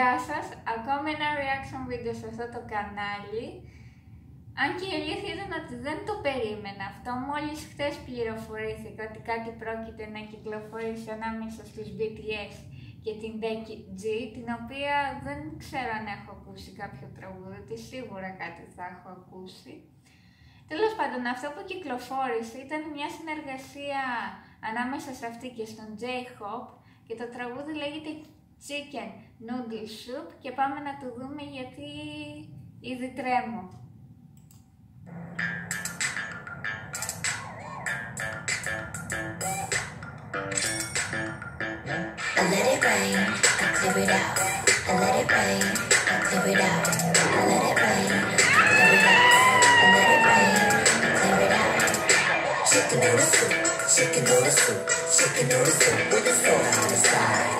Γεια σας, ακόμα ένα reaction video σε αυτό το κανάλι. Αν και η αλήθεια ήταν ότι δεν το περίμενα αυτό, μόλις χτες πληροφορήθηκα ότι κάτι πρόκειται να κυκλοφορήσει ανάμεσα στους BTS και την Becky G, την οποία δεν ξέρω αν έχω ακούσει κάποιο τραγούδι της, σίγουρα κάτι θα έχω ακούσει. Τέλος πάντων, αυτό που κυκλοφόρησε ήταν μια συνεργασία ανάμεσα σε αυτή και στον J-Hop και το τραγούδι λέγεται chicken noodle soup και πάμε να το δούμε γιατί ήδη τρέμω. I let it rain, I clear it out. I let it rain, I clear it out. I let it rain, I clear it out. I let it rain, I clear it out. Chicken noodle soup, chicken noodle soup, chicken noodle soup with a soda on the side.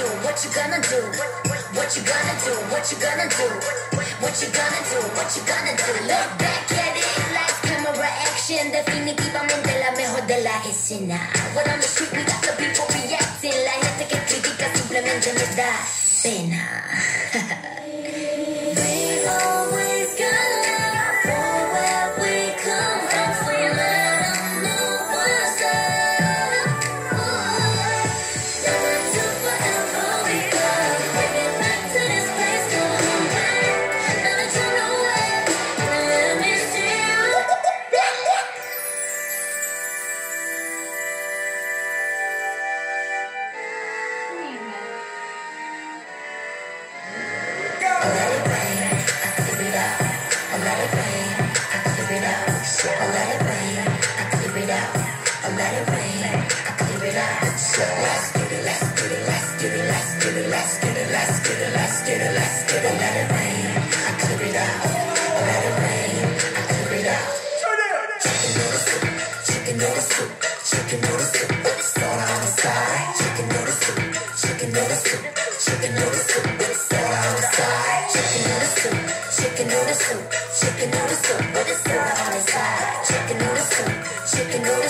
do? What you gonna do? What you gonna do? What you gonna do? What you gonna do? What you gonna do? Look back at it, live camera action. Definitivamente la mejor de la escena. What on the street, we got the people reacting. La gente que critica simplemente me da pena. Chicken noodle soup, chicken noodle soup, chicken noodle soup, it's all I'm chicken noodle soup, chicken noodle soup with a syrup on the side. Chicken noodle soup, chicken noodle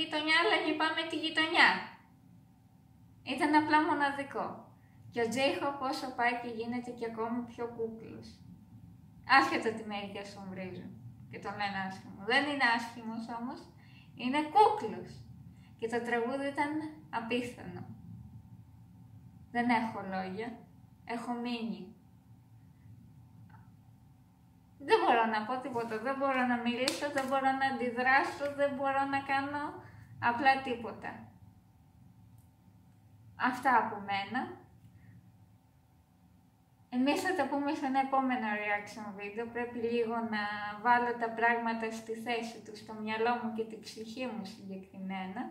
Γειτονιά, αλλά λυπάμαι τη γειτονιά. Ήταν απλά μοναδικό. Και ο Τζέιχοπ όσο πάει και γίνεται και ακόμη πιο κούκλος. Άσχετα ότι μερικές τον βρίζουν και τον λένε άσχημο. Δεν είναι άσχημος όμως, είναι κούκλος. Και το τραγούδι ήταν απίθανο. Δεν έχω λόγια, έχω μείνει. Δεν μπορώ να πω τίποτα, δεν μπορώ να μιλήσω, δεν μπορώ να αντιδράσω, δεν μπορώ να κάνω απλά τίποτα. Αυτά από μένα. Εμείς θα τα πούμε σε ένα επόμενο reaction βίντεο. Πρέπει λίγο να βάλω τα πράγματα στη θέση του, στο μυαλό μου και την ψυχή μου συγκεκριμένα.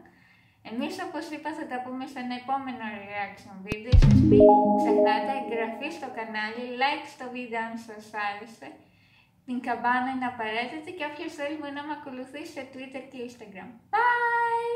Εμείς όπως είπα θα τα πούμε σε ένα επόμενο reaction βίντεο. Σας μην ξεχνάτε εγγραφή στο κανάλι, like στο βίντεο αν σας άρεσε. Την καμπάνα είναι απαραίτητη και όποιος θέλει μπορεί να με ακολουθήσει σε Twitter και Instagram. Bye!